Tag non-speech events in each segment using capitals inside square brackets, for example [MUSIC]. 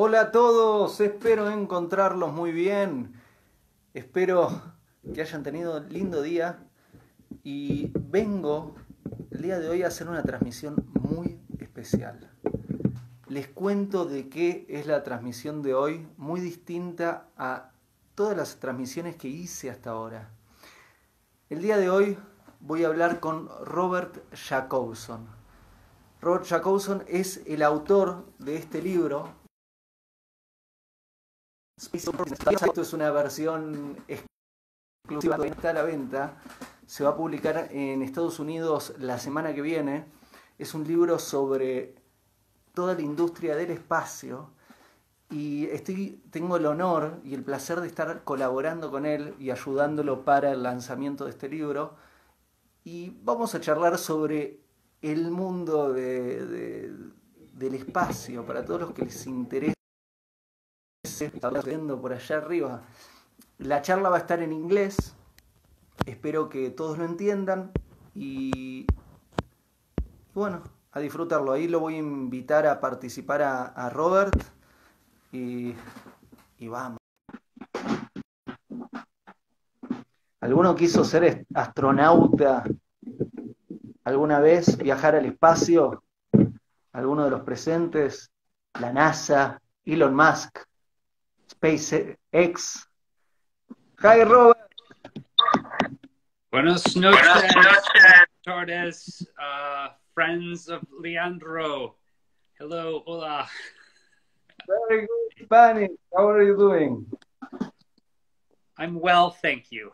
Hola a todos, espero encontrarlos muy bien. Espero que hayan tenido lindo día y vengo el día de hoy a hacer una transmisión muy especial. Les cuento de qué es la transmisión de hoy, muy distinta a todas las transmisiones que hice hasta ahora. El día de hoy voy a hablar con Robert Jacobson. Robert Jacobson es el autor de este libro. Esto es una versión exclusiva que está a la venta. Se va a publicar en Estados Unidos la semana que viene. Es un libro sobre toda la industria del espacio y tengo el honor y el placer de estar colaborando con él y ayudándolo para el lanzamiento de este libro. Y vamos a charlar sobre el mundo del espacio, para todos los que les interese, estamos viendo por allá arriba. La charla va a estar en inglés, espero que todos lo entiendan y bueno, a disfrutarlo. Ahí lo voy a invitar a participar a Robert y, vamos. ¿Alguno quiso ser astronauta alguna vez, viajar al espacio? ¿Alguno de los presentes? La NASA, Elon Musk, SpaceX. Hi, Robert. Buenas noches, Torres, uh, friends of Leandro. Hello, hola. Very good Spanish. How are you doing? I'm well, thank you.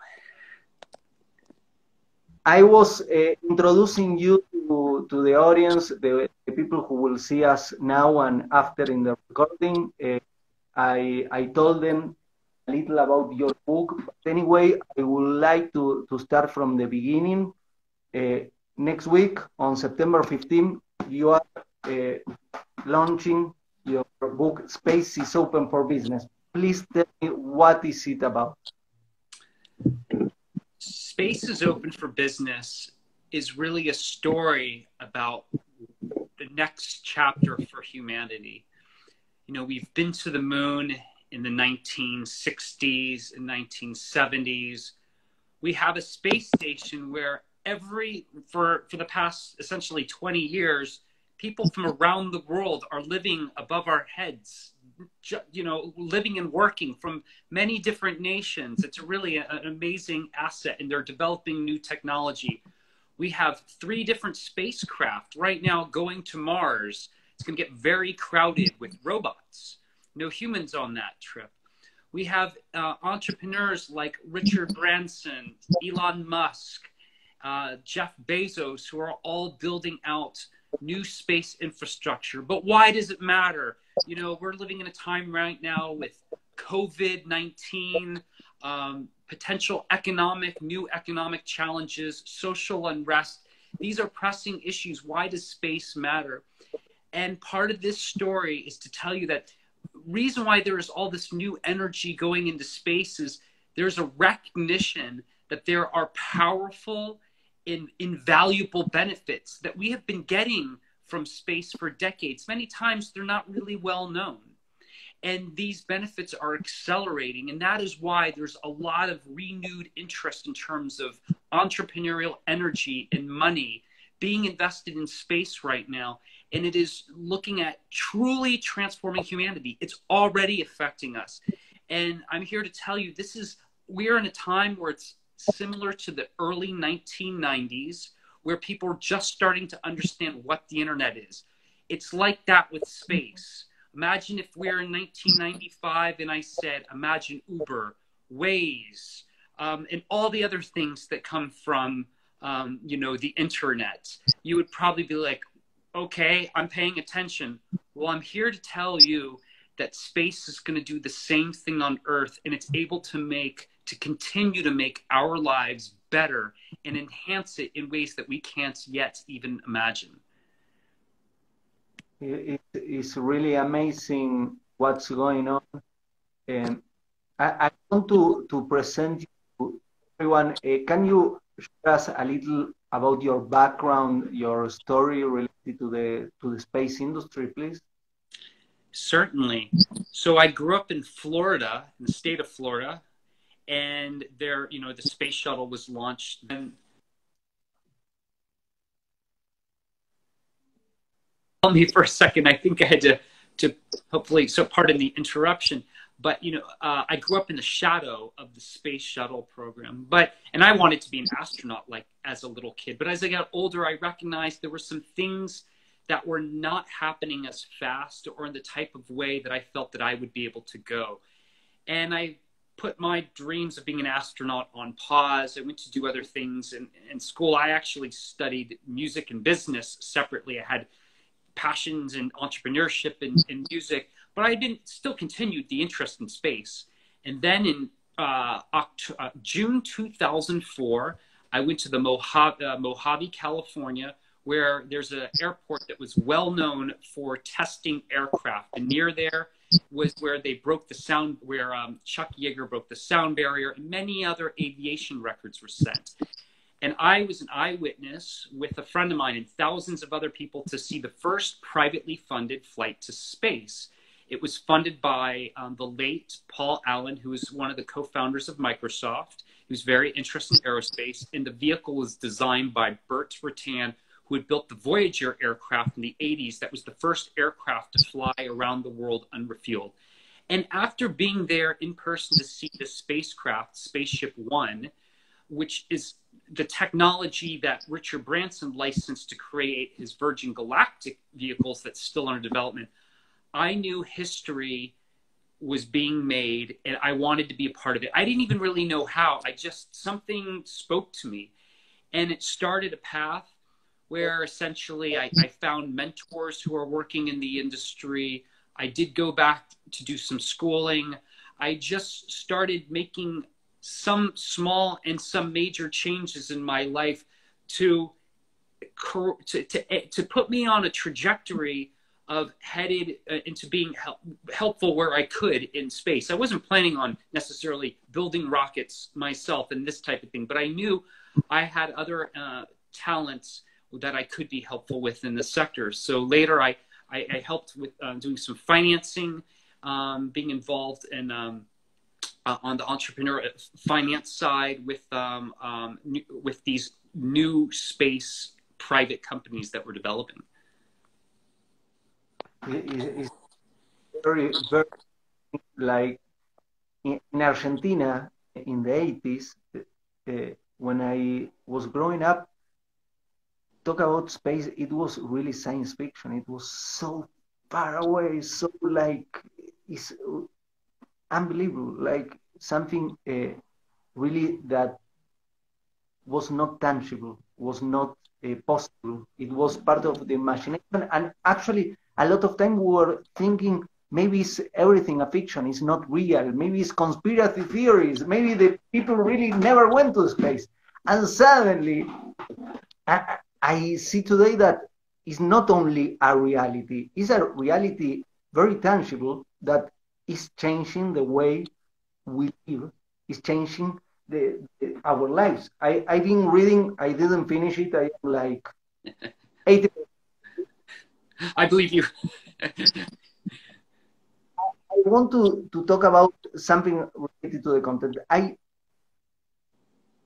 I was uh, introducing you to, to the audience, the, the, people who will see us now and after in the recording. Uh, I, I told them a little about your book. But anyway, I would like to, to start from the beginning. Uh, next week, on September 15, you are uh, launching your book Space is Open for Business. Please tell me what is it about? Space is Open for Business is really a story about the next chapter for humanity. You know, we've been to the moon in the 1960s and 1970s. We have a space station where every for for the past essentially 20 years people from around the world are living above our heads you know living and working from many different nations. It's really an amazing asset and they're developing new technology. We have three different spacecraft. Right now going to mars it's going to get very crowded with robots no humans on that trip we have uh, entrepreneurs like richard branson elon musk uh, jeff bezos who are all building out new space infrastructure. But why does it matter? You know, we're living in a time right now with COVID 19, um, potential economic, new economic challenges, social unrest. These are pressing issues. Why does space matter? And part of this story is to tell you that reason why there is all this new energy going into space is there's a recognition that there are powerful in invaluable benefits that we have been getting from space for decades. Many times they're not really well known. And these benefits are accelerating. And that is why there's a lot of renewed interest in terms of entrepreneurial energy and money being invested in space right now. And it is looking at truly transforming humanity. It's already affecting us. And I'm here to tell you this is, we're in a time where it's similar to the early 1990s where people are just starting to understand what the internet is. It's like that with space. Imagine if we're in 1995 and I said, imagine Uber, Waze, um, and all the other things that come from, um, you know, the internet. You would probably be like, okay, I'm paying attention. Well, I'm here to tell you that space is going to do the same thing on Earth and it's able to make to continue to make our lives better and enhance it in ways that we can't yet even imagine. It's really amazing what's going on. And I, I want to, to present you to everyone. Uh, can you share us a little about your background, your story related to the to the space industry, please? Certainly. So I grew up in Florida, in the state of Florida, and there, you know, the space shuttle was launched. And me for a second. I think I had to to hopefully so pardon the interruption. But you know, uh, I grew up in the shadow of the space shuttle program. But and I wanted to be an astronaut like as a little kid. But as I got older, I recognized there were some things that were not happening as fast or in the type of way that I felt that I would be able to go. And I put my dreams of being an astronaut on pause. I went to do other things in, in school. I actually studied music and business separately. I had passions in entrepreneurship and, and music, but I didn't still continued the interest in space. And then in uh, uh, June 2004, I went to the Mojave, uh, Mojave California, where there's an airport that was well known for testing aircraft. And near there was where they broke the sound, where um, Chuck Yeager broke the sound barrier, and many other aviation records were set. And I was an eyewitness with a friend of mine and thousands of other people to see the first privately funded flight to space. It was funded by um, the late Paul Allen, who was one of the co founders of Microsoft. He was very interested in aerospace, and the vehicle was designed by Burt Rutan, who had built the Voyager aircraft in the 80s. That was the first aircraft to fly around the world unrefueled. And after being there in person to see the spacecraft, Spaceship One, which is the technology that Richard Branson licensed to create his Virgin Galactic vehicles that's still under development, I knew history was being made and I wanted to be a part of it. I didn't even really know how. I just, something spoke to me. And it started a path where essentially I, I found mentors who are working in the industry. I did go back to do some schooling. I just started making some small and some major changes in my life to to to, to put me on a trajectory of headed uh, into being help, helpful where I could in space. I wasn't planning on necessarily building rockets myself and this type of thing, but I knew I had other uh, talents that I could be helpful with in the sector. So later, I I, I helped with uh, doing some financing, um, being involved in um, uh, on the entrepreneur finance side with um, um, with these new space private companies that we're developing. It's very, very like in, Argentina in the 80s, uh, when I was growing up, talk about space, it was really science fiction. It was so far away, so like it's unbelievable, like something uh, really that was not tangible, was not uh, possible. It was part of the imagination. And actually, a lot of time we were thinking maybe it's everything a fiction, it's not real, maybe it's conspiracy theories, maybe the people really never went to space. And suddenly, I, I see today that it's not only a reality, it's a reality very tangible that is changing the way we live, is changing the, the, our lives. I, I've been reading, I didn't finish it, I am like [LAUGHS] 80. [LAUGHS] I believe you. I want to, to talk about something related to the content. I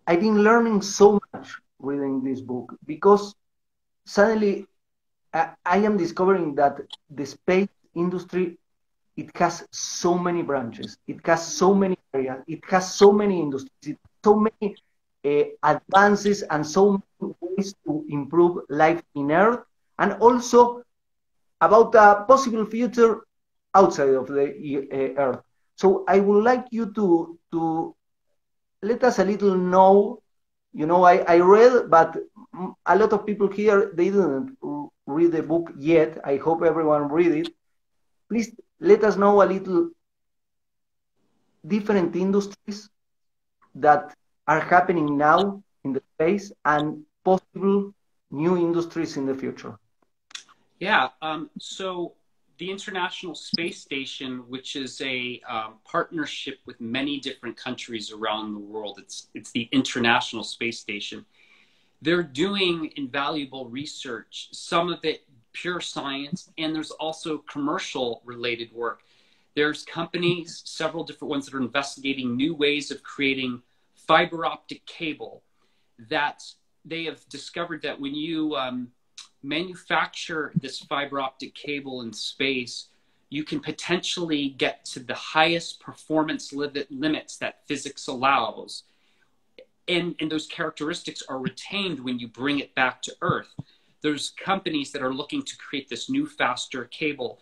I've been learning so much reading this book because suddenly I, I am discovering that the space industry it has so many branches, it has so many areas, it has so many industries, so many uh, advances and so many ways to improve life in Earth, and also about a possible future outside of the uh, Earth. So I would like you to to let us a little know. You know, I, I read, but a lot of people here they didn't read the book yet. I hope everyone read it. Please let us know a little different industries that are happening now in the space and possible new industries in the future. Yeah. Um, so the International Space Station, which is a um, partnership with many different countries around the world, it's it's the International Space Station. They're doing invaluable research. Some of it pure science, and there's also commercial related work. There's companies, several different ones that are investigating new ways of creating fiber optic cable that they have discovered that when you um, manufacture this fiber optic cable in space, you can potentially get to the highest performance limits that physics allows. And, and those characteristics are retained when you bring it back to Earth. There's companies that are looking to create this new, faster cable.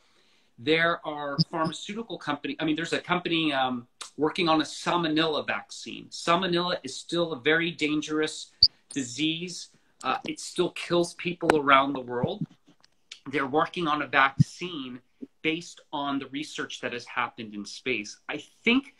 There are pharmaceutical company. I mean, there's a company um, working on a salmonella vaccine. Salmonella is still a very dangerous disease. Uh, it still kills people around the world. They're working on a vaccine based on the research that has happened in space. I think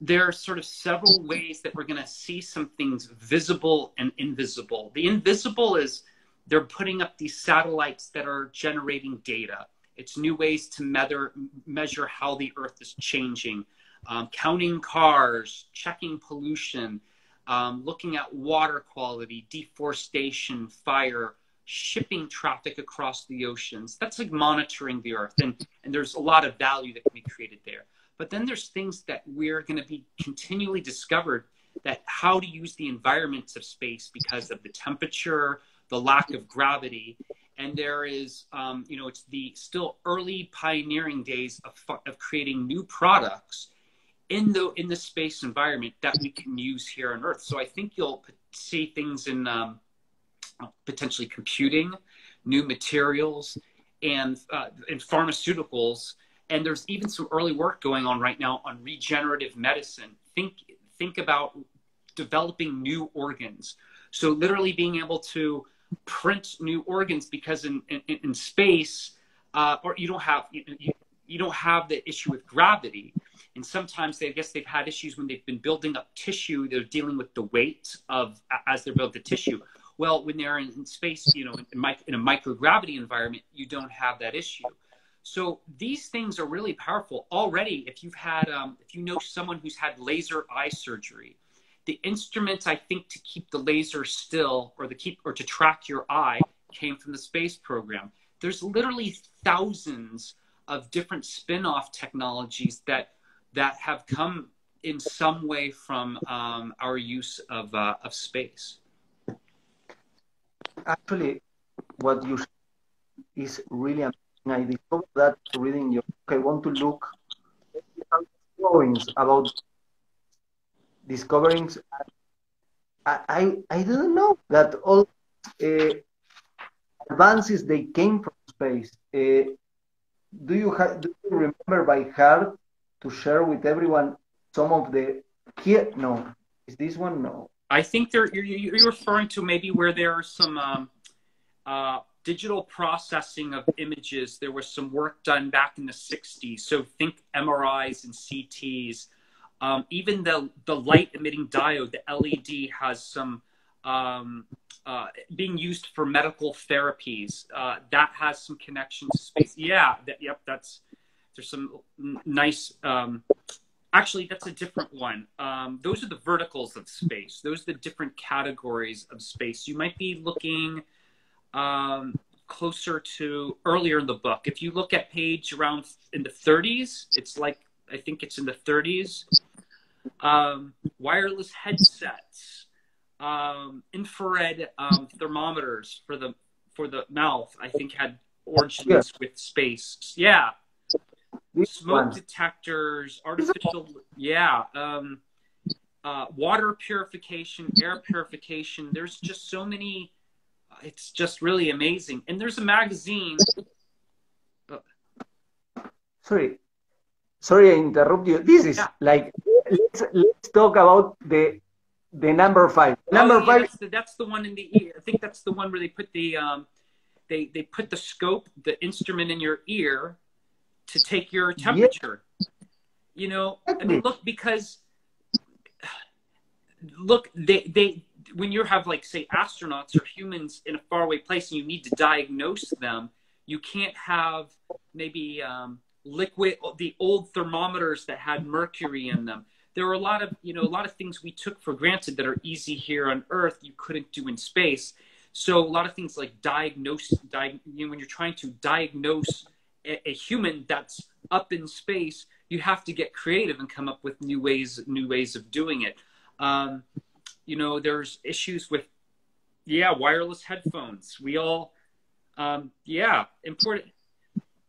there are sort of several ways that we're going to see some things visible and invisible. The invisible is they're putting up these satellites that are generating data. It's new ways to measure, measure how the Earth is changing, um, counting cars, checking pollution, um, looking at water quality, deforestation, fire, shipping traffic across the oceans. That's like monitoring the Earth, and, and there's a lot of value that can be created there. But then there's things that we're going to be continually discovered that how to use the environments of space because of the temperature, the lack of gravity, and there is, um, you know, it's the still early pioneering days of, of creating new products in the in the space environment that we can use here on Earth. So I think you'll see things in um, potentially computing, new materials, and uh, pharmaceuticals. And there's even some early work going on right now on regenerative medicine. Think think about developing new organs. So literally being able to print new organs because in in, in space, uh, or you don't have you, you don't have the issue with gravity and sometimes they, I guess they've had issues when they've been building up tissue. They're dealing with the weight of as they're building the tissue. Well, when they're in, space, you know, in, in a microgravity environment, you don't have that issue. So these things are really powerful already. If you've had, um, if you know someone who's had laser eye surgery, the instruments I think to keep the laser still or keep or to track your eye came from the space program. There's literally thousands of different spin-off technologies that that have come in some way from um, our use of, uh, of space. Actually, what you is really amazing. I discovered that reading your book. I want to look drawings about discoverings. I, I, didn't know that all uh, advances they came from space. Uh, do you have do you remember by heart to share with everyone some of the here? No, is this one? No. I think there you're, you're referring to maybe where there are some um, uh, digital processing of images. There was some work done back in the 60s. So think MRIs and CTs. Um, even the the light emitting diode, the LED, has some um, uh, being used for medical therapies. Uh, that has some connection to space. Yeah, that, yep, that's there's some nice. Um, actually, that's a different one. Um, those are the verticals of space. Those are the different categories of space. You might be looking um, closer to earlier in the book. If you look at page around in the 30s, it's like I think it's in the 30s. Um, wireless headsets, um, infrared um, thermometers for the for the mouth. I think had origins yeah. with space. Yeah, smoke detectors, artificial, yeah, um, uh, water purification, air purification. There's just so many. Uh, it's just really amazing. And there's a magazine. Uh, sorry, sorry, I interrupt you. This is yeah. like let's let's talk about the the number five. Number oh, yeah, five. That's the, that's the, one in the ear. I think that's the one where they put the um, they they put the scope, the instrument in your ear, to take your temperature. Yeah. You know, I mean, look, because look, they they when you have like say astronauts or humans in a faraway place and you need to diagnose them, you can't have maybe um, liquid the old thermometers that had mercury in them. There are a lot of you know a lot of things we took for granted that are easy here on Earth you couldn't do in space. So a lot of things like diagnose, di- you know, when you're trying to diagnose a, human that's up in space, you have to get creative and come up with new ways, new ways of doing it. Um, you know, there's issues with, yeah, wireless headphones. We all, um, yeah, important.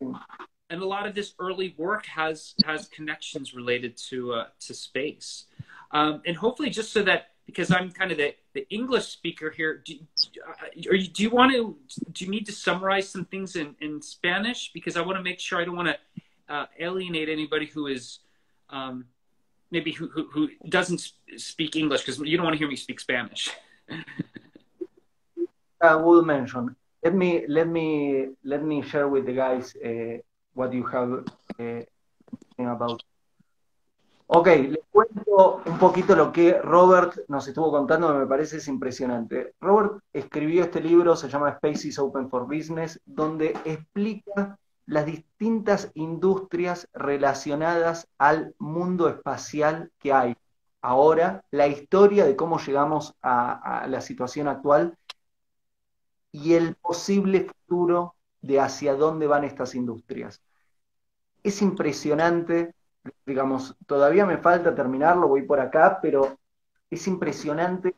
And a lot of this early work has has connections related to uh, to space, um, and hopefully, just so that because I'm kind of the, the English speaker here, do, uh, you, do you want to do you need to summarize some things in, in Spanish because I want to make sure I don't want to uh, alienate anybody who is um, maybe who, who, who doesn't speak English because you don't want to hear me speak Spanish. [LAUGHS] I will mention. Let me let me let me share with the guys uh, what you have uh, about. Ok, les cuento un poquito lo que Robert nos estuvo contando, que me parece es impresionante. Robert escribió este libro, se llama Spaces Open for Business, donde explica las distintas industrias relacionadas al mundo espacial que hay ahora, la historia de cómo llegamos a, la situación actual y el posible futuro de hacia dónde van estas industrias. Es impresionante, digamos, todavía me falta terminarlo, voy por acá, pero es impresionante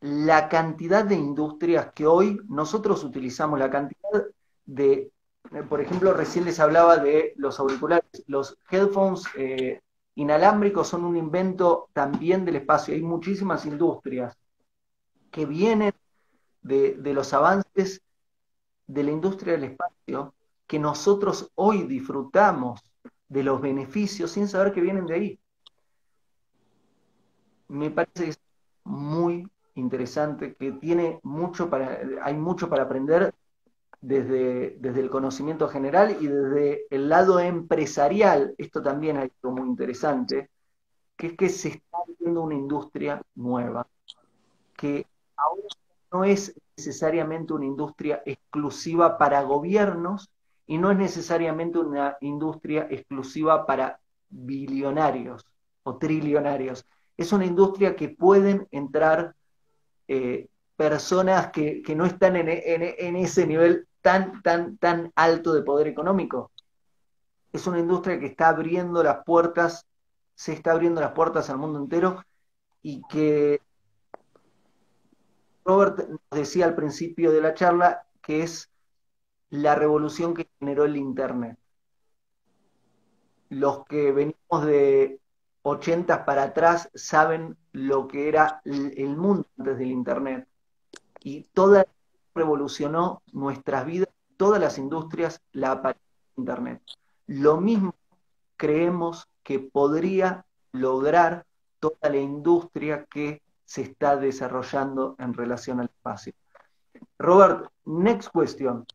la cantidad de industrias que hoy nosotros utilizamos, la cantidad de eh, por ejemplo, recién les hablaba de los auriculares. Los headphones eh, inalámbricos son un invento también del espacio. Hay muchísimas industrias que vienen de, los avances de la industria del espacio que nosotros hoy disfrutamos de los beneficios sin saber que vienen de ahí. Me parece que es muy interesante, que tiene mucho para, hay mucho para aprender desde, desde el conocimiento general y desde el lado empresarial, esto también es algo muy interesante, que es que se está viendo una industria nueva, que ahora no es necesariamente una industria exclusiva para gobiernos y no es necesariamente una industria exclusiva para billonarios o trillonarios. Es una industria que pueden entrar eh, personas que, no están en, en, ese nivel tan, tan, tan alto de poder económico. Es una industria que está abriendo las puertas, se está abriendo las puertas al mundo entero y que Robert nos decía al principio de la charla que es la revolución que generó el Internet. Los que venimos de 80 para atrás saben lo que era el mundo antes del Internet y toda revolucionó nuestras vidas, todas las industrias, la aparición de Internet. Lo mismo creemos que podría lograr toda la industria que se está desarrollando en relación al espacio. Robert, next question.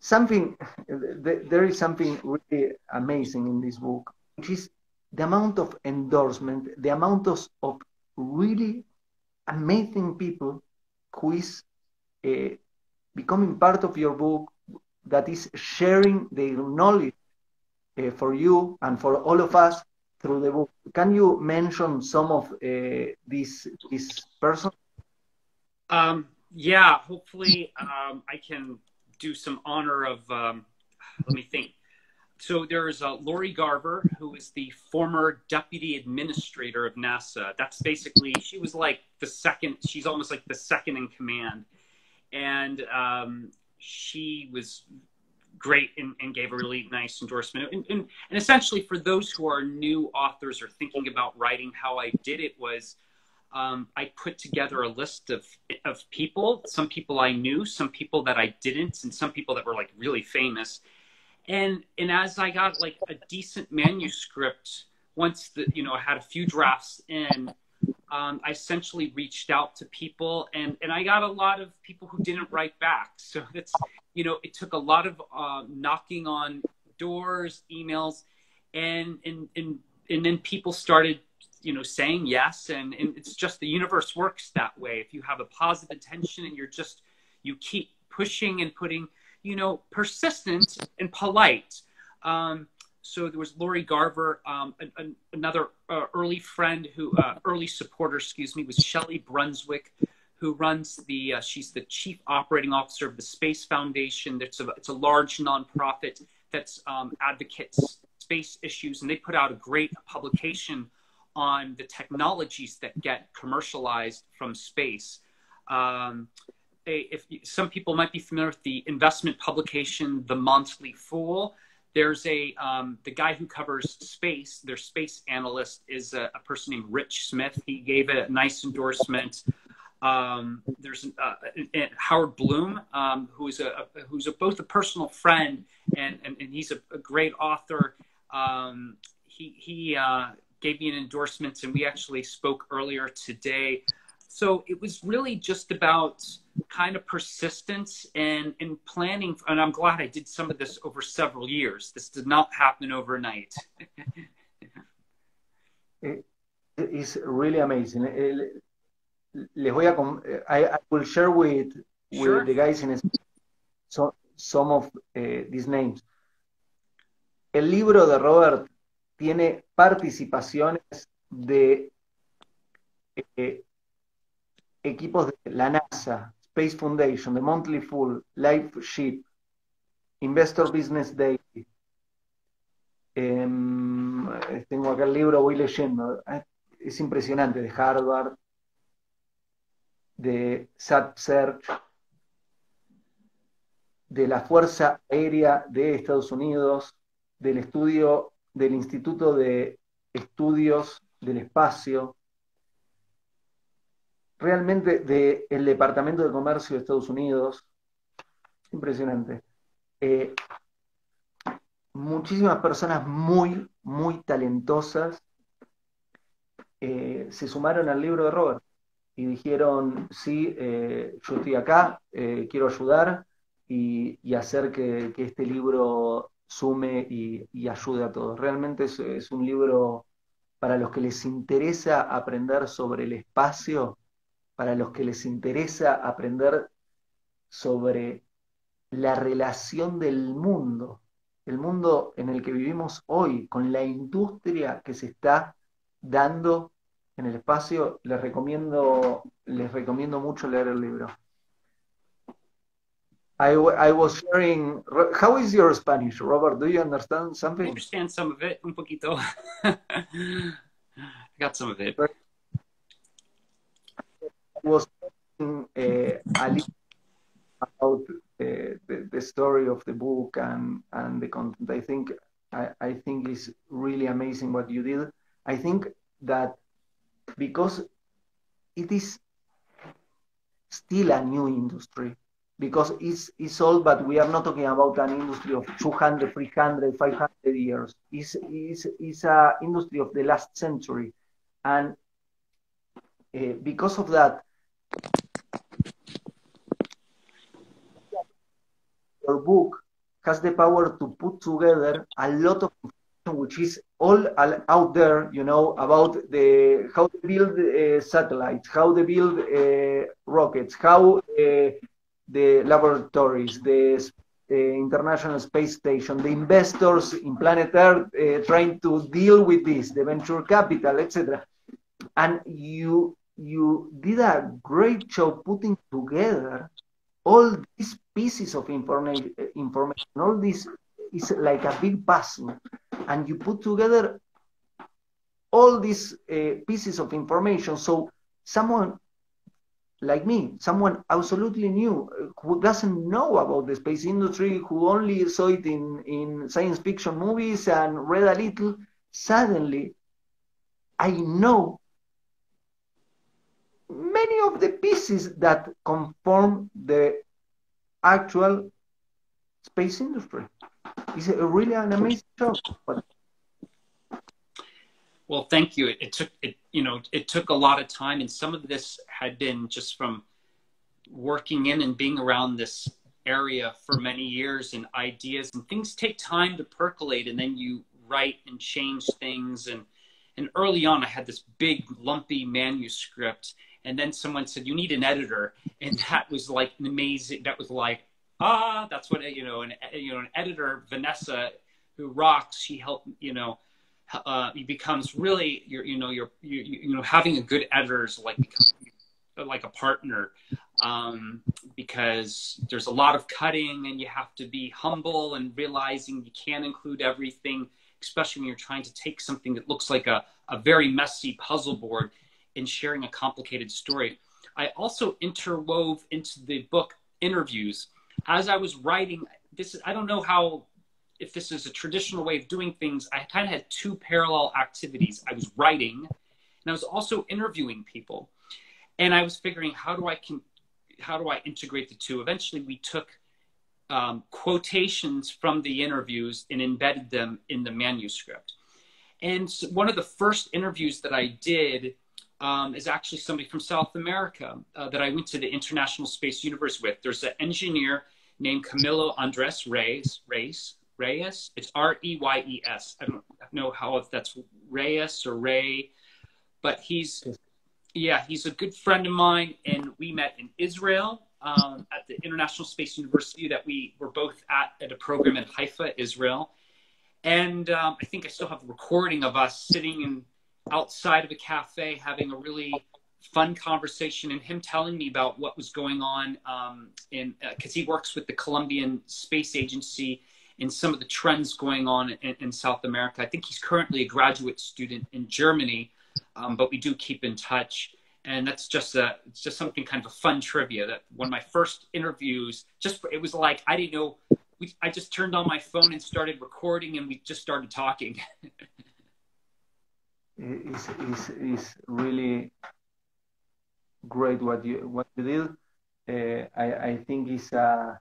Something, there is something really amazing in this book, which is the amount of endorsement, the amount of of really amazing people who is uh, becoming part of your book, that is sharing their knowledge uh, for you and for all of us through the book. Can you mention some of uh, these these persons? Um, yeah, hopefully um, I can do some honor of. Um, let me think so there's uh, Lori Garver, who is the former deputy administrator of NASA. That's basically she was like the second. She's almost like the second in command, and um, she was great and, and, gave a really nice endorsement. And, and, and, essentially, for those who are new authors or thinking about writing, how I did it was um, I put together a list of of people. Some people I knew, some people that I didn't, and some people that were like really famous and and as I got like a decent manuscript, once the you know I had a few drafts in, um, I essentially reached out to people, and and I got a lot of people who didn't write back. [LAUGHS] So it's you know it took a lot of uh, knocking on doors, emails, and and and and then people started you know saying yes and, and it's just the universe works that way if you have a positive intention and you're just you keep pushing and putting you know, persistent and polite. Um, so there was Lori Garver, um, another uh, early friend who, uh, early supporter, excuse me, was Shelley Brunswick, who runs the, uh, she's the chief operating officer of the Space Foundation. It's a, it's a large nonprofit that's um, advocates space issues, and they put out a great publication on the technologies that get commercialized from space. Um, if some people might be familiar with the investment publication, The Motley Fool, there's a um, the guy who covers space. Their space analyst is a, a, person named Rich Smith. He gave a nice endorsement. Um, there's uh, Howard Bloom, um, who's a, a, who's a, both a personal friend and and, and he's a, great author. Um, he he uh, gave me an endorsement, and we actually spoke earlier today. So it was really just about kind of persistence and in planning. And I'm glad I did some of this over several years. This did not happen overnight. [LAUGHS] it is really amazing. Les voy a, I, I will share with, sure. with the guys in so, some of uh, these names. El libro de Robert tiene participaciones de eh, equipos de la NASA, Space Foundation, The Monthly Fool, Life Ship, Investor Business Day. Em, tengo acá el libro, voy leyendo. Ah, es impresionante, de Harvard, de SAT Search, de la Fuerza Aérea de Estados Unidos, del estudio del Instituto de Estudios del Espacio, realmente del Departamento de Comercio de Estados Unidos. Impresionante. Eh, muchísimas personas muy, muy talentosas eh, se sumaron al libro de Robert y dijeron, sí, eh, yo estoy acá, quiero ayudar y, hacer que, este libro sume y, ayude a todos. Realmente es un libro para los que les interesa aprender sobre el espacio, para los que les interesa aprender sobre la relación del mundo, el mundo en el que vivimos hoy, con la industria que se está dando en el espacio, les recomiendo, les recomiendo mucho leer el libro. I, I was sharing. How is your Spanish, Robert? Do you understand something? I understand some of it, un poquito. [LAUGHS] I got some of it. I was talking uh, a little about uh, the, the story of the book and, and the content. I think I, I think is really amazing what you did. I think that because it is still a new industry because it's, it's old, but we are not talking about an industry of 200, 300, 500 years. It's, it's, it's an industry of the last century. And uh, because of that, your book has the power to put together a lot of information which is all out there, you know, about the how to build uh, satellites, how to build uh, rockets, how the laboratories, the uh, International Space Station, the investors in planet Earth uh, trying to deal with this, the venture capital, etc. And you you did a great job putting together all these pieces of information, information, all this is like a big puzzle, and you put together all these uh, pieces of information. So someone like me, someone absolutely new, who doesn't know about the space industry, who only saw it in, in science fiction movies and read a little, suddenly I know many of the pieces that conform the actual space industry. It's a really an amazing job. Well, thank you. It, it, took it, you know, it took a lot of time, and some of this had been just from working in and being around this area for many years, and ideas and things take time to percolate, and then you write and change things. And and early on, I had this big lumpy manuscript, and then someone said you need an editor and [LAUGHS] that was like an amazing that was like ah that's what you know an you know an editor vanessa who rocks she helped you know uh, becomes really you know you're you, you know having a good editor is like like a partner um, because there's a lot of cutting and you have to be humble and realizing you can't include everything, especially when you're trying to take something that looks like a, a very messy puzzle board and sharing a complicated story. I also interwove into the book interviews. As I was writing, this is I don't know how if this is a traditional way of doing things. I kind of had two parallel activities. I was writing and I was also interviewing people. And I was figuring how do I can how do I integrate the two? Eventually we took um, quotations from the interviews and embedded them in the manuscript. And one of the first interviews that I did um, is actually somebody from South America uh, that I went to the International Space Universe with. There's an engineer named Camilo Andres Reyes. Reyes. Reyes. It's R E Y E S. I don't know how if that's Reyes or Ray, but he's yeah, he's a good friend of mine, and we met in Israel um, at the International Space University that we were both at at a program in Haifa, Israel. And um, I think I still have a recording of us sitting in outside of a cafe having a really fun conversation and him telling me about what was going on um, in because uh, he works with the Colombian Space Agency and some of the trends going on in, in South America. I think he's currently a graduate student in Germany, um, but we do keep in touch. And that's just a it's just something kind of a fun trivia that one of my first interviews just it was like I didn't know we, I just turned on my phone and started recording and we just started talking. it's, it's, it's really great what you what you did. Uh, I, I think it's a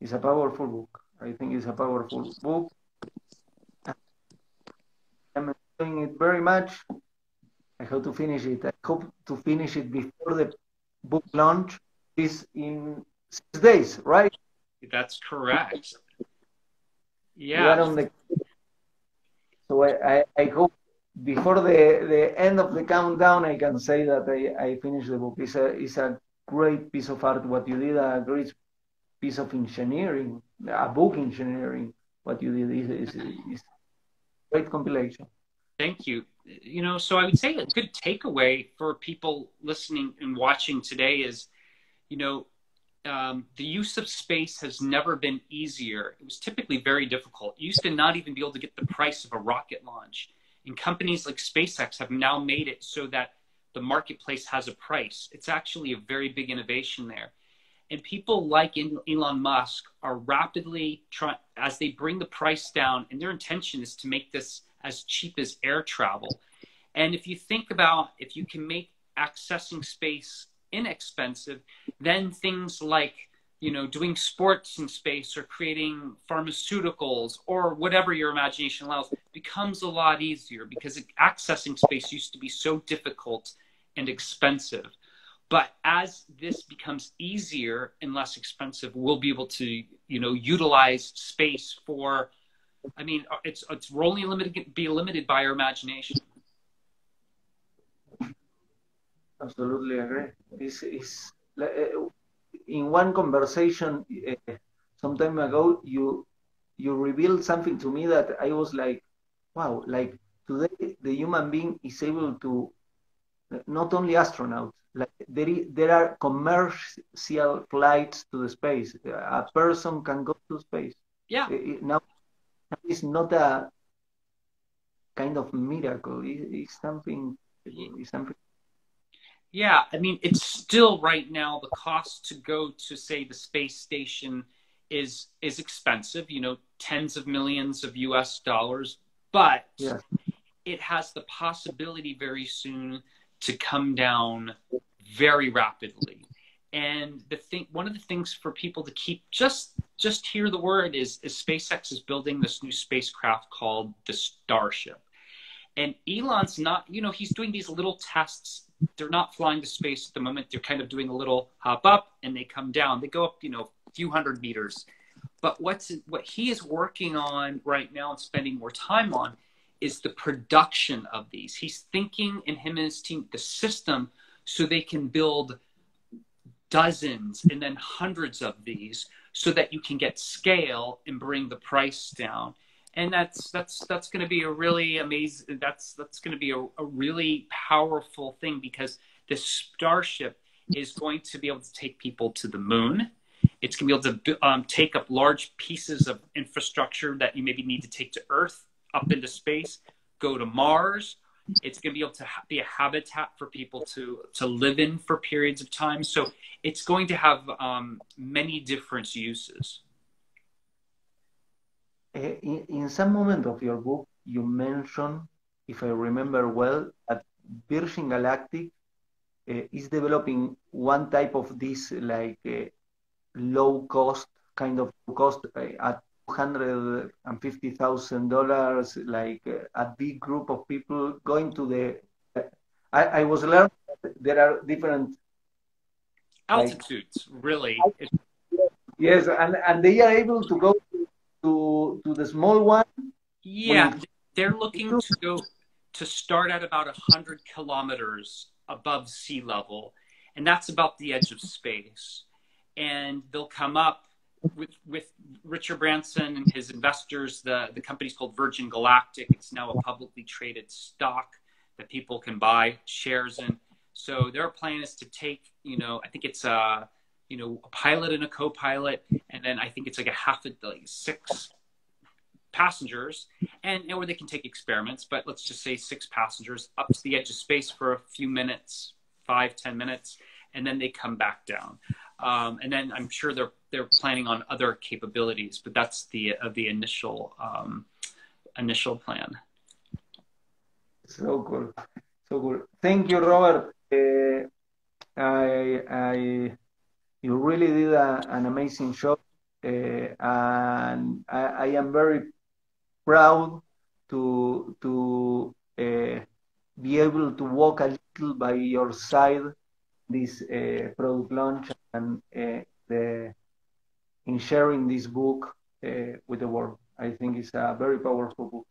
it's a powerful book. I think it's a powerful book. I'm enjoying it very much. I hope to finish it. I hope to finish it before the book launch is in six days, right? That's correct. Yeah. The, so I, I, I hope before the, the end of the countdown, I can say that I, I finished the book. It's a, it's a great piece of art, what you did, a great piece of engineering, a book engineering, what you did is, is, is great compilation. Thank you. You know, so I would say a good takeaway for people listening and watching today is, you know, um, the use of space has never been easier. It was typically very difficult. You used to not even be able to get the price of a rocket launch. And companies like SpaceX have now made it so that the marketplace has a price. It's actually a very big innovation there. And people like Elon Musk are rapidly trying, as they bring the price down, and their intention is to make this as cheap as air travel. And if you think about if you can make accessing space inexpensive, then things like you know doing sports in space or creating pharmaceuticals or whatever your imagination allows becomes a lot easier because accessing space used to be so difficult and expensive but as this becomes easier and less expensive we'll be able to you know utilize space for i mean it's it's only limited be limited by our imagination absolutely agree. It's, it's, uh, in one conversation uh, some time ago, you you revealed something to me that I was like, wow, like today the human being is able to not only astronauts, like there, is, there are commercial flights to the space. A person can go to space. Yeah. now it's not a kind of miracle. it's something. It's something yeah, I mean, it's still right now the cost to go to say the space station is is expensive. You know, tens of millions of U.S. dollars, but yeah. it has the possibility very soon to come down very rapidly. And the thing, one of the things for people to keep just just hear the word is is SpaceX is building this new spacecraft called the Starship, and Elon's not, you know, he's doing these little tests they're not flying to space at the moment. They're kind of doing a little hop up and they come down. They go up, you know, a few hundred meters. But what's what he is working on right now and spending more time on is the production of these. He's thinking in him and his team the system so they can build dozens and then hundreds of these so that you can get scale and bring the price down and that's that's that's going to be a really amazing that's that's going to be a, a really powerful thing because this starship is going to be able to take people to the moon. It's going to be able to um, take up large pieces of infrastructure that you maybe need to take to Earth up into space, go to Mars. It's going to be able to ha- be a habitat for people to to live in for periods of time. So it's going to have um, many different uses. Eh, in, in some moment of your book, you mention, if I remember well, that Virgin Galactic uh, is developing one type of this like uh, low cost kind of cost uh, at hundred and fifty thousand dollars, like uh, a big group of people going to the. I, I was learning there are different altitudes, like, really. Yes, and and they are able to go to to the small one. Yeah, they're looking to go to start at about a hundred kilometers above sea level, and that's about the edge of space. And they'll come up with with Richard Branson and his investors. The the company's called Virgin Galactic. It's now a publicly traded stock that people can buy shares in. So their plan is to take, you know, I think it's a, you know, a pilot and a co-pilot, and then I think it's like a half of like six passengers, and or they can take experiments. But let's just say six passengers up to the edge of space for a few minutes, five ten minutes, and then they come back down. Um, and then I'm sure they're they're planning on other capabilities, but that's the uh, the initial um, initial plan. So cool, so cool. Thank you, Robert. Uh, I I you really did a, an amazing job, uh, and I, I, am very proud to to uh, be able to walk a little by your side this uh, product launch and uh, the in sharing this book uh, with the world. I think it's a very powerful book.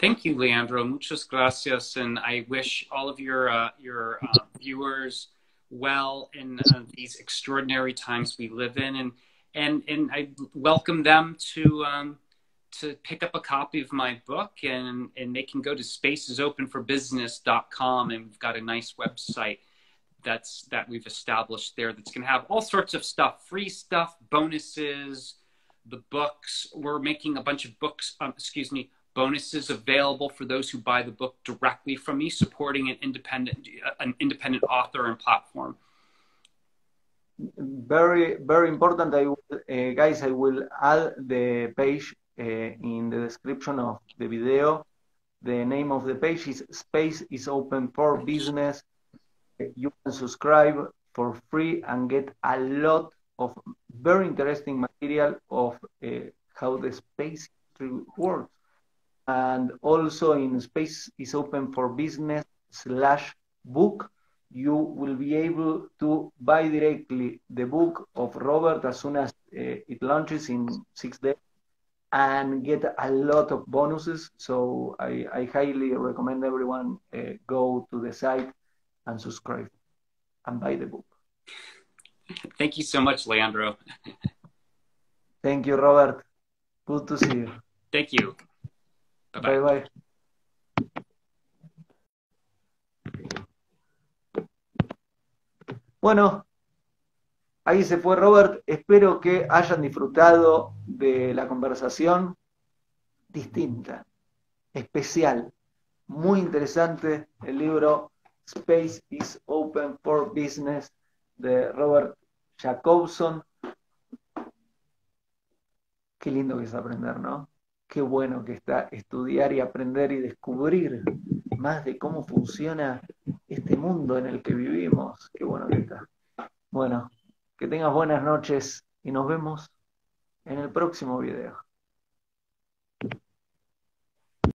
Thank you, Leandro. Muchas gracias, and I wish all of your uh, your uh, viewers well in uh, these extraordinary times we live in, and and and I welcome them to um, to pick up a copy of my book, and and they can go to spaceisopenforbusiness.com, and we've got a nice website that's that we've established there that's going to have all sorts of stuff free stuff bonuses the books. We're making a bunch of books um, excuse me bonuses available for those who buy the book directly from me supporting an independent an independent author and platform. Very very important. I will, uh, guys i will add the page uh, in the description of the video. The name of the page is space is open for business you can subscribe for free and get a lot of very interesting material of uh, how the space works. And also in Space is Open for Business slash book, you will be able to buy directly the book of Robert as soon as uh, it launches in six days and get a lot of bonuses. So I, I highly recommend everyone uh, go to the site and subscribe and buy the book. Thank you so much, Leandro. Thank you, Robert. Good to see you. Thank you. Bye bye. Bueno, ahí se fue Robert. Espero que hayan disfrutado de la conversación distinta, especial, muy interesante. El libro Space is Open for Business de Robert Jacobson. Qué lindo que es aprender, ¿no? Qué bueno que está estudiar y aprender y descubrir más de cómo funciona este mundo en el que vivimos. Qué bueno que está. Bueno, que tengas buenas noches y nos vemos en el próximo video.